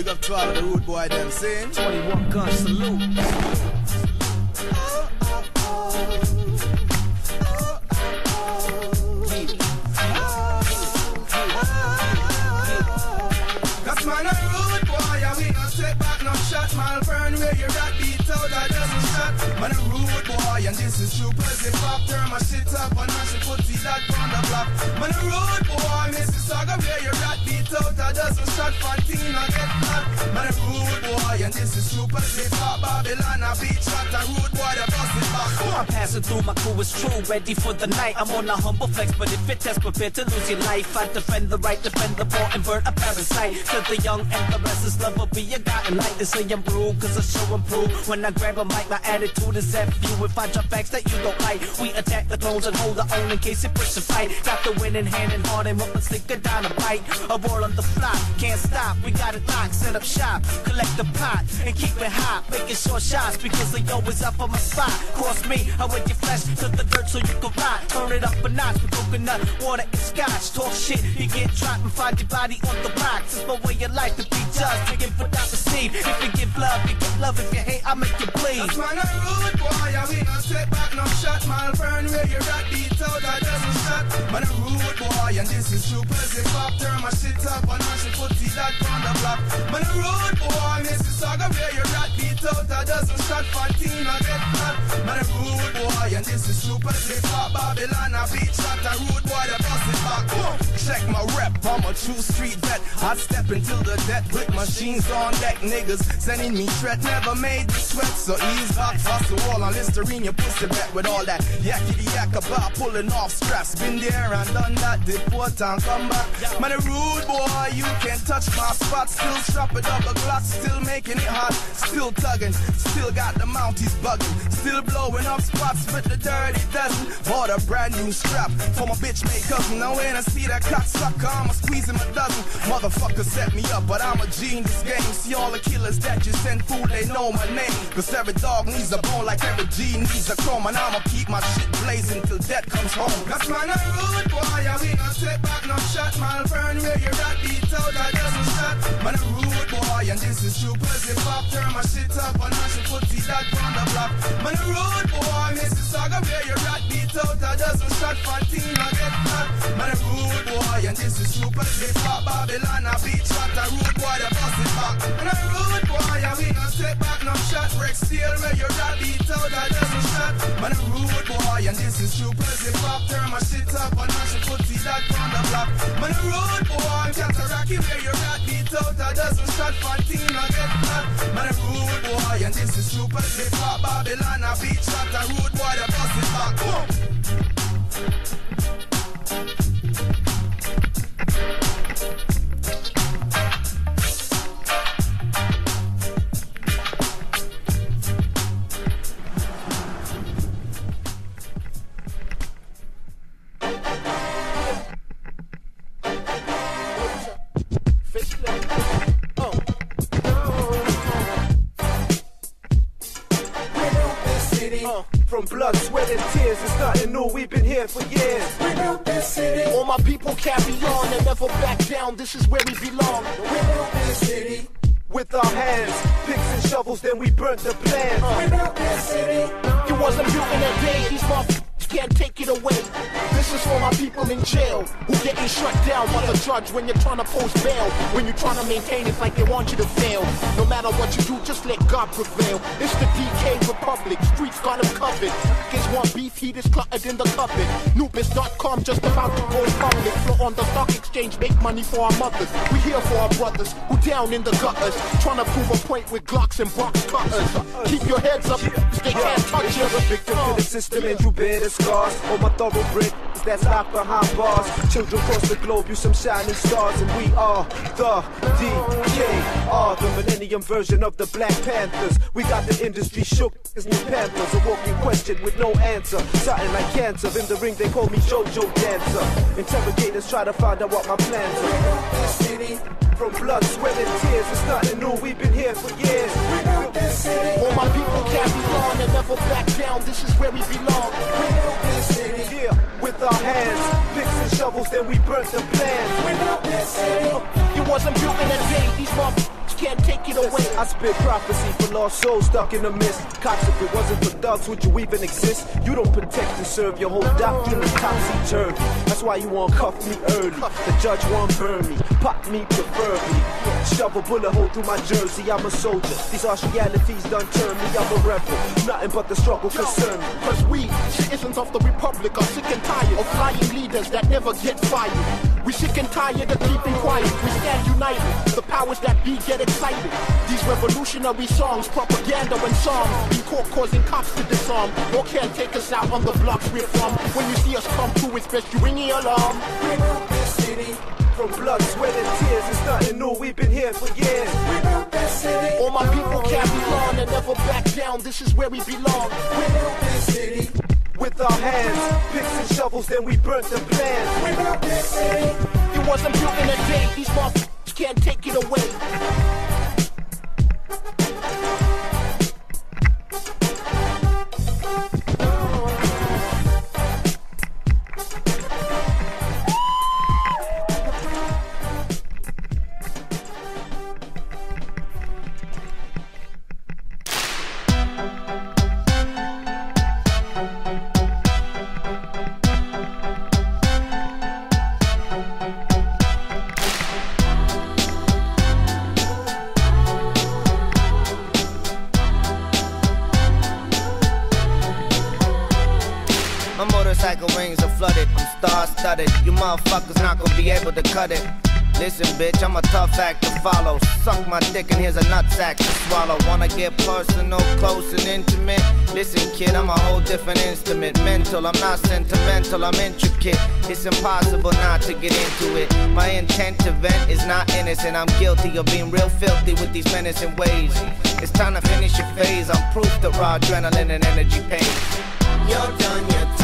Big up to all the rude boy them saying. 21 gun salute. Cause man a rude boy, and we no step back, no shot, man burn where you rat beat out a dozen shot. Man a rude boy, and this is true, cause if pop turn my shit up and mash it, put that on the block. Man a rude boy, Mississauga where you rat beat out a dozen shot, Fantina get flat. Man a rude boy, and this is cause if Babylon a beat shot, a rude boy, they bust it back. I'm passing through, my crew is true, ready for the night. I'm on a humble flex, but if it test, prepare to lose your life. I defend the right, defend the poor, burn a parasite. To the young and the restless, love will be a. And like to say I'm rude, cause I show and prove. When I grab a mic, my attitude is F you. If I drop facts that you don't like, we attack the clones and hold our own in case it push a fight. Got the winning hand and heart and what and down a bite. A roll on the can't stop, we got it locked. Set up shop, collect the pot, and keep it hot. Making short shots because they always up on my spot. Cross me, I wet your flesh to the dirt so you can rot. Turn it up a notch with coconut, water, and scotch. Talk shit, you get dropped and find your body on the rocks. It's my way of life to be judged, to for without receive. If you give love, you get love. If you hate, I make you bleed. Cause man a rude boy, and we no step back, no shot, My burn where you rat beat out a dozen shot. Man a rude and this is true, if pop turn my shit up mash it, put it that on the block. Man a rude boy, Mississauga where you rat beat out a dozen shot, Fantina get flat. Man a rude boy, and this is true, if pop Babylon a beat shot, a rude boy, they bust it back. Check my a true street vet. I step into the debt with machines on deck, niggas sending me threat. Never made me sweat, so ease back, the wall on Listerine, your pussy bet with all that yakety yak about pulling off straps. Been there and done that, deport and come back. Man, a rude boy, you can't touch my spot. Still strap it up a Glock, still making it hot, still tugging, still got the mounties bugging, still blowing up spots with the dirty dozen. Bought a brand new strap for my bitch made cousin. Now when I see that cocksucker, I'ma squeeze him a dozen. Motherfucker set me up, but I'm a G in this game. See all the killers that you send fool, they know my name. Cause every dog needs a bone like every G needs a chrome. And I'ma keep my shit blazing till death comes home. Cause man, a rude boy, and we no step back, no shot. Man, burn where you rat beat out, that doesn't shot. Man, a rude boy, and this is true. Cause if pop turn my shit up, and I should put that on the block. Man, a rude boy, Mississauga where you rat beat Babylon, a beat shot, a rude boy, they bust it back. Man, a rude boy, and we no step back, no shot. Break steel where you rat beat out, that doesn't shot. Man, a rude boy, and this is true. If pop turn my shit up, and I should put it that on the block. Man, a rude boy, and Cataraki where you rat beat out, a dozen shot. Fantina get flat. Man, a rude boy, and this is true. If pop Babylon, a beat shot, a rude boy, they bust it back. From blood, sweat, and tears, it's nothing new. We've been here for years. We built this city. All my people carry on and never back down. This is where we belong. We built this city. With our hands, picks and shovels, then we burnt the plan. Uh, We built this city. it wasn't built in a day. These Is for my people in jail who getting shut down by the judge when you're trying to post bail. When you're trying to maintain it like they want you to fail. No matter what you do, just let God prevail. It's the DK Republic, streets got them covered. Want beef, heat is cluttered in the cupboard. Newbis.com just about to go public. Flow on the stock exchange, make money for our mothers. We here for our brothers who down in the gutters. Trying to prove a point with Glocks and box cutters. Keep your heads up, they can't touch you. You're a victim to the uh. system and you bear the scars. All my thoroughbred that's locked behind bars. Children across the globe, you some shining stars, and we are the DKR, the millennium version of the Black Panthers. We got the industry shook as new panthers, a walking question with no answer. Something like cancer. In the ring, they call me JoJo Dancer. Interrogators try to find out what my plans are. this city. From blood, sweat, and tears, it's nothing new. We've been here for years. Built this city. All my people carry on and never back down. This is where we belong. City. Yeah, with our hands, picks and shovels, then we burnt the plans. We built this city. It wasn't built in a day. These motherfuckers can't take it away. I spit prophecy for lost souls stuck in the mist. Cops, if it wasn't for thugs, would you even exist? You don't protect and serve your whole doctrine is topsy turvy. That's why you want cuff me early. The judge won't burn me, pop me preferably. Shove a bullet hole through my jersey. I'm a soldier. These harsh realities done turn me. I'm a rebel. Nothing but the struggle concern me. Cause we, citizens of the Republic, are sick and tired of flying leaders that never get fired. We sick and tired of keeping quiet. We stand united. The powers that be get excited. These revolutionary songs, propaganda and songs, in court causing cops to disarm. Or can't take us out on the blocks we're from. When you see us come through, it's best you ring the alarm. We built this city. From blood, sweat, and tears, it's nothing new. We've been here for years. We built this city. All my people carry on and never back down. This is where we belong. We built this city. With our hands, picks and shovels, then we burnt the plans. We built this city. It wasn't built in a day. These motherfuckers can't take it away. Motorcycle rings are flooded, I'm star studded. You motherfuckers not gonna be able to cut it. Listen, bitch, I'm a tough act to follow. Suck my dick and here's a nutsack to swallow. Wanna get personal, close and intimate? Listen, kid, I'm a whole different instrument. Mental, I'm not sentimental, I'm intricate. It's impossible not to get into it. My intent to vent is not innocent. I'm guilty of being real filthy with these menacing ways. It's time to finish your phase. I'm proof that raw adrenaline and energy pays. You're done. You're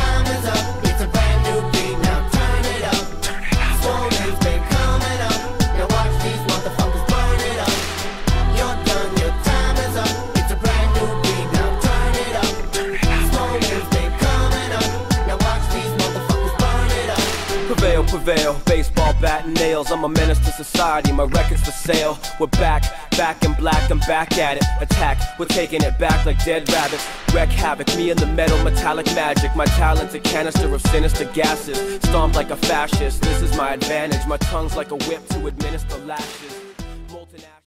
done, your time is up. It's a brand new beat, now turn it up. Swollen's been coming up. Now watch these motherfuckers burn it up. Prevail, nails. I'm a menace to society, my record's for sale. We're back, back in black, I'm back at it. Attack, we're taking it back like dead rabbits. Wreck havoc, me and the metal, metallic magic. My talent's a canister of sinister gases. Stomped like a fascist, this is my advantage. My tongue's like a whip to administer lashes.